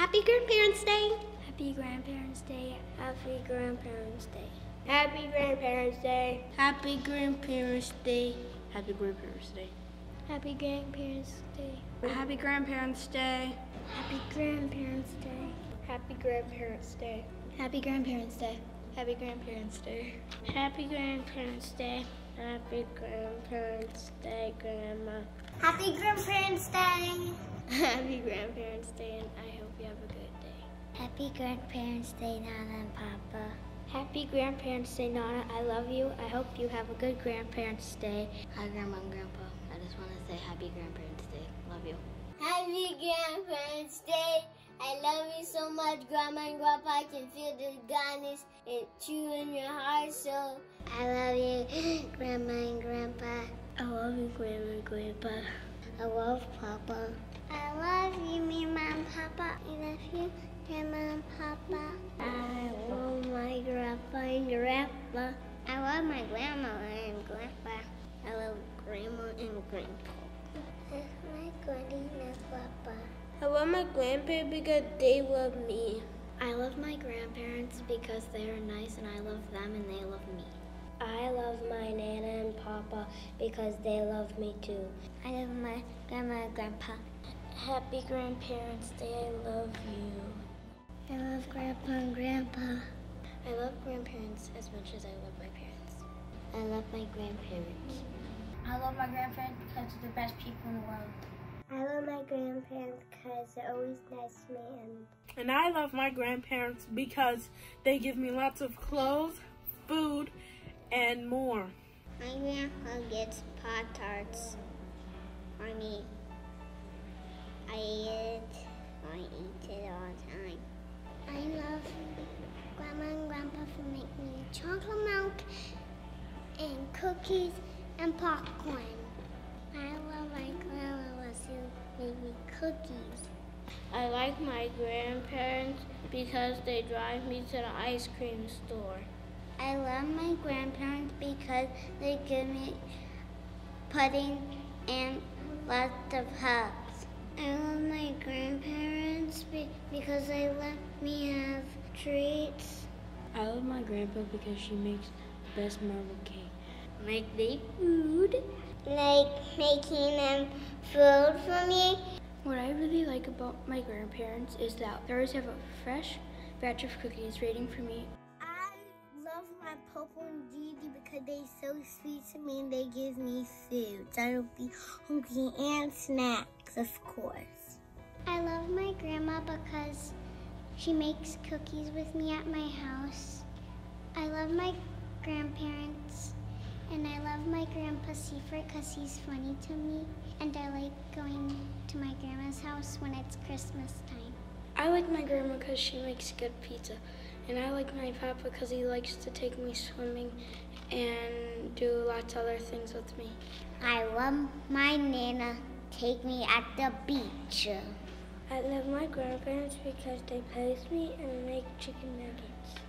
Happy Grandparents' Day. Happy Grandparents' Day. Happy Grandparents' Day. Happy Grandparents' Day. Happy Grandparents' Day. Happy Grandparents' Day. Happy Grandparents' Day. Happy Grandparents' Day. Happy Grandparents' Day. Happy Grandparents' Day. Happy Grandparents' Day. Happy Grandparents' Day. Happy Grandparents' Day. Happy Grandparents' Day, Grandma. Happy Grandparents' Day. Happy Grandparents' Day, and I Happy Grandparents' Day, Nana and Papa. Happy Grandparents' Day, Nana. I love you. I hope you have a good Grandparents' Day. Hi, Grandma and Grandpa. I just want to say Happy Grandparents' Day. Love you. Happy Grandparents' Day. I love you so much, Grandma and Grandpa. I can feel the kindness and true in your heart, so I love you, Grandma and Grandpa. I love you, Grandma and Grandpa. I love Papa. I love you, me, Mom, Papa. I love you, Grandma and Papa. I love my grandpa and grandpa. I love my grandma and grandpa. I love grandma and grandpa. my granny and grandpa. I love my grandpa because they love me. I love my grandparents because they are nice and I love them and they love me. I love my Nana and Papa because they love me too. I love my grandma and grandpa. Happy Grandparents Day, I love you. I love Grandpa and Grandpa. I love grandparents as much as I love my parents. I love my grandparents. I love my grandparents because they're the best people in the world. I love my grandparents because they're always nice to me. And, and I love my grandparents because they give me lots of clothes, food, and more. My grandpa gets Pop Tarts for me. I eat. I eat it all the time. I love Grandma and Grandpa for making me chocolate milk and cookies and popcorn. I love my grandma who made me cookies. I like my grandparents because they drive me to the ice cream store. I love my grandparents because they give me pudding and lots of hugs. I love my grandparents because they let me have treats. I love my grandpa because she makes the best marble cake. Make me food. Like making them food for me. What I really like about my grandparents is that they always have a fresh batch of cookies waiting for me. I love my Popo and Gigi because they're so sweet to me and they give me food. So I don't be hungry and snacks, of course. I love my grandma because she makes cookies with me at my house. I love my grandparents and I love my grandpa Seifert because he's funny to me. And I like going to my grandma's house when it's Christmas time. I like my grandma because she makes good pizza. And I like my papa because he likes to take me swimming and do lots of other things with me. I love my Nana take me at the beach. I love my grandparents because they play with me and make chicken nuggets.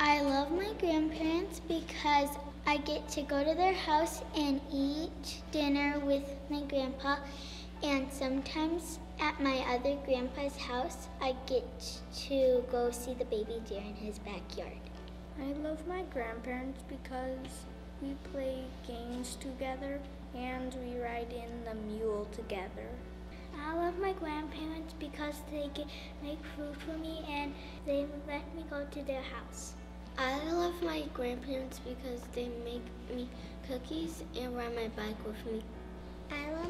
I love my grandparents because I get to go to their house and eat dinner with my grandpa. And sometimes at my other grandpa's house, I get to go see the baby deer in his backyard. I love my grandparents because we play games together and we ride in the mule together. I love my grandparents because they get, make food for me and they let me go to their house. I love my grandparents because they make me cookies and ride my bike with me.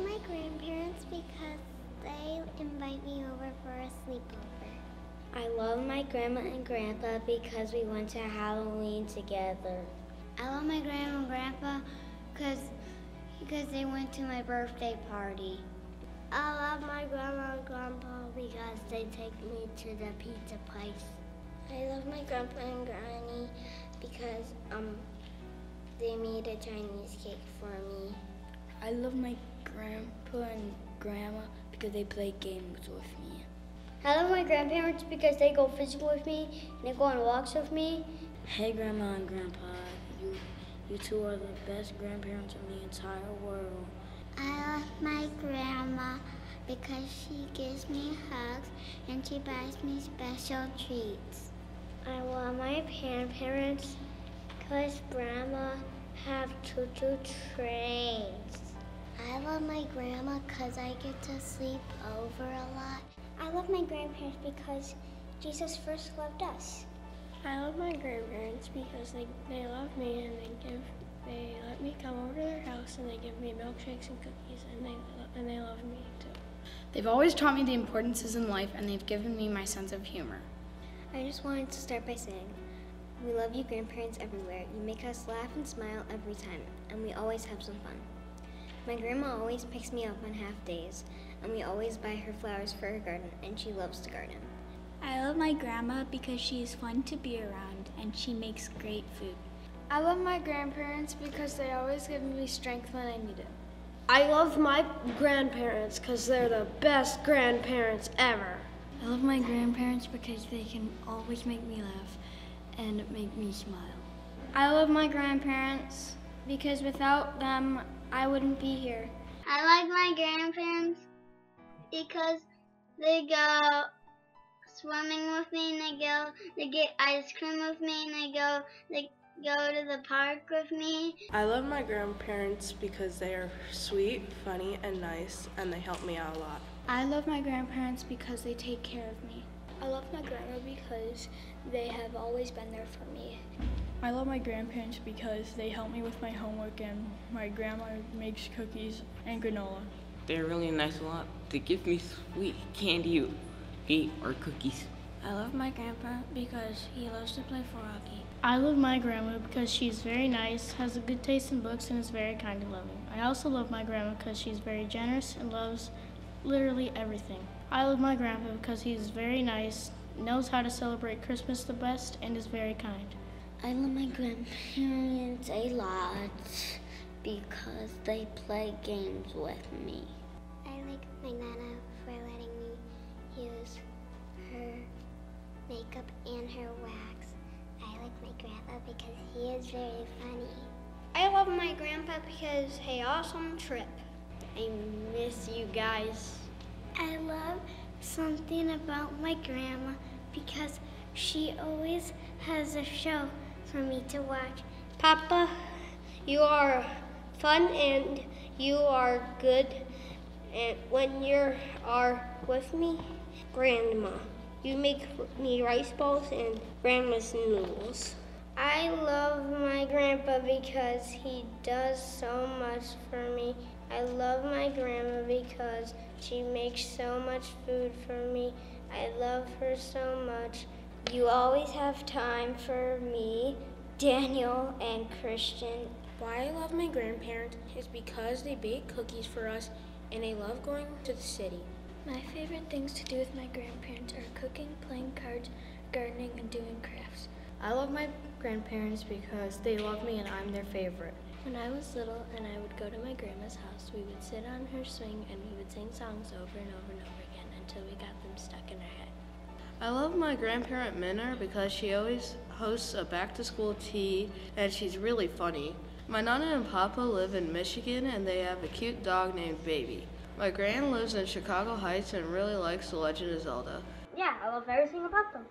I love my grandparents because they invite me over for a sleepover. I love my grandma and grandpa because we went to Halloween together. I love my grandma and grandpa because because they went to my birthday party. I love my grandma and grandpa because they take me to the pizza place. I love my grandpa and granny because um they made a Chinese cake for me. I love my grandpa and grandma because they play games with me. I love my grandparents because they go fishing with me and they go on walks with me. Hey grandma and grandpa, you you two are the best grandparents in the entire world. I love my grandma because she gives me hugs and she buys me special treats. I love my grandparents because grandma have choo-choo trains. I love my grandma because I get to sleep over a lot. I love my grandparents because Jesus first loved us. I love my grandparents because they, they love me and they give they let me come over to their house and they give me milkshakes and cookies and they and they love me too. They've always taught me the importances in life and they've given me my sense of humor. I just wanted to start by saying, we love you grandparents everywhere. You make us laugh and smile every time, and we always have some fun. My grandma always picks me up on half days, and we always buy her flowers for her garden, and she loves to garden. I love my grandma because she is fun to be around and she makes great food. I love my grandparents because they always give me strength when I need it. I love my grandparents because they're the best grandparents ever. I love my grandparents because they can always make me laugh and make me smile. I love my grandparents because without them, I wouldn't be here. I like my grandparents because they go swimming with me and they go they get ice cream with me and they go they go to the park with me. I love my grandparents because they are sweet, funny, and nice, and they help me out a lot. I love my grandparents because they take care of me. I love my grandma because they have always been there for me. I love my grandparents because they help me with my homework and my grandma makes cookies and granola. They're really nice a lot. They give me sweet candy or cookies. I love my grandpa because he loves to play for hockey. I love my grandma because she's very nice, has a good taste in books, and is very kind and loving. I also love my grandma because she's very generous and loves literally everything. I love my grandpa because he's very nice, knows how to celebrate Christmas the best, and is very kind. I love my grandparents a lot because they play games with me. I like my Nana for letting me use her makeup and her wax. I like my grandpa because he is very funny. I love my grandpa because hey, awesome trip. I miss you guys. I love something about my grandma because she always has a show for me to watch. Papa, you are fun and you are good and when you are with me, Grandma, you make me rice balls and Grandma's noodles. I love my grandpa because he does so much for me. I love my grandma because she makes so much food for me. I love her so much. You always have time for me, Daniel, and Christian. Why I love my grandparents is because they bake cookies for us and I love going to the city. My favorite things to do with my grandparents are cooking, playing cards, gardening, and doing crafts. I love my grandparents because they love me and I'm their favorite. When I was little and I would go to my grandma's house, we would sit on her swing and we would sing songs over and over and over again until we got them stuck in our head. I love my grandparent Minna because she always hosts a back to school tea and she's really funny. My Nana and Papa live in Michigan and they have a cute dog named Baby. My grand lives in Chicago Heights and really likes The Legend of Zelda. Yeah, I love everything about them.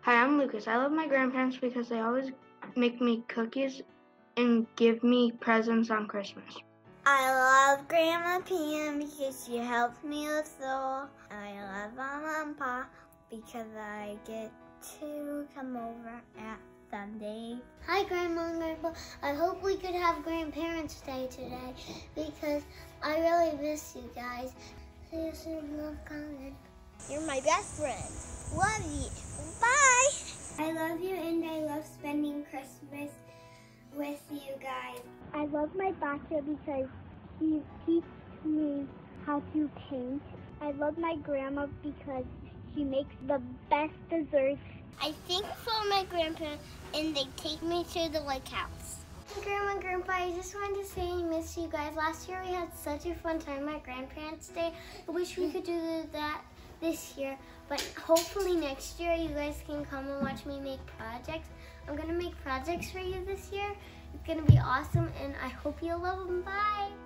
Hi, I'm Lucas. I love my grandparents because they always make me cookies and give me presents on Christmas. I love Grandma Pam because she helps me with school. I love Mama and Pa because I get to come over at Sunday. Hi, Grandma and Grandpa. I hope we could have Grandparents' Day today because I really miss you guys. See you soon. Love, Colin. You're my best friend. Love you. Bye. I love you and I love spending Christmas with you guys. I love my Basha because he teaches me how to paint. I love my grandma because she makes the best desserts. I think for my grandpa, and they take me to the lake house. Grandma and Grandpa, I just wanted to say I miss you guys. Last year we had such a fun time at Grandparents' Day. I wish we could do that this year, but hopefully next year you guys can come and watch me make projects. I'm gonna make projects for you this year. It's gonna be awesome, and I hope you'll love them. Bye.